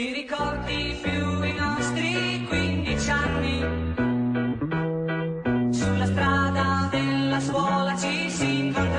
Ti ricordi più i nostri 15 anni? Sulla strada della scuola ci si incontrava.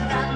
matando.